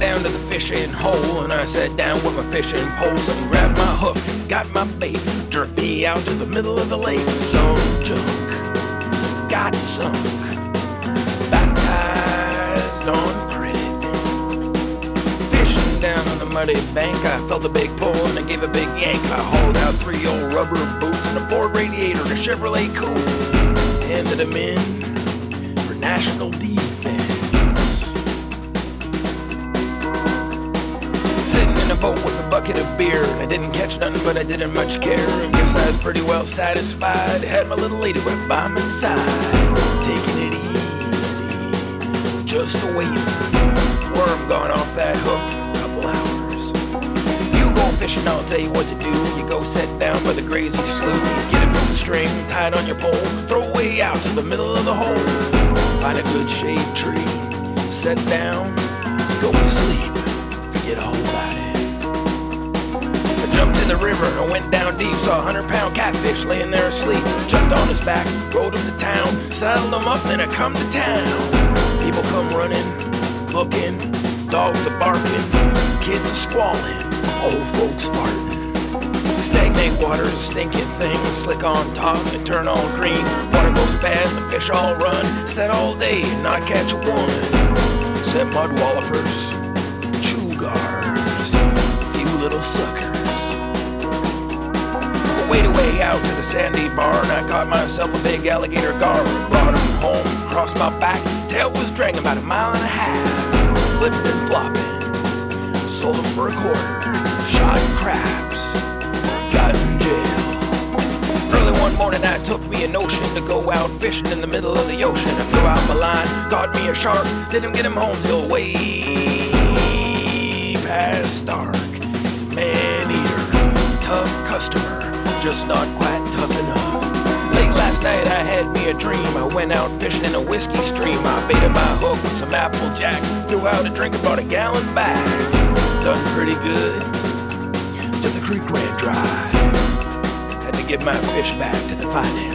down to the fishing hole and I sat down with my fishing poles and grabbed my hook, got my bait, jerked me out to the middle of the lake. Some junk got sunk, baptized on credit. Fishing down on the muddy bank, I felt a big pull and I gave a big yank. I hauled out three old rubber boots and a Ford radiator and a Chevrolet Coupe. Handed them in for national defense. Sitting in a boat with a bucket of beer. I didn't catch nothing, but I didn't much care. Guess I was pretty well satisfied. Had my little lady right by my side. Taking it easy, just a waiting. Worm gone off that hook, couple hours. You go fishing, I'll tell you what to do. You go set down by the crazy slough. You get a piece of string tied on your pole. Throw way out to the middle of the hole. Find a good shade tree. Set down, go to sleep. It. I jumped in the river and went down deep. Saw a hundred pound catfish laying there asleep. Jumped on his back, rode him to town, saddled him up, then I come to town. People come running, looking, dogs are barking, kids are squalling, old folks farting. Stagnate water stinking thing. Slick on top and turn all green. Water goes bad and the fish all run. Set all day and not catch a one. Set mud wallopers, little suckers. Wait away out to the sandy barn. I caught myself a big alligator gar. Brought him home, crossed my back. Tail was dragging about a mile and a half. Flipping and flopping. Sold him for a quarter. Shot crabs. Got in jail. Early one morning I took me a notion to go out fishing in the middle of the ocean. I threw out my line, caught me a shark, didn't get him home till way just not quite tough enough. Late last night I had me a dream. I went out fishing in a whiskey stream. I baited my hook with some applejack, threw out a drink about a gallon back. Done pretty good till the creek ran dry. Had to get my fish back to the finance.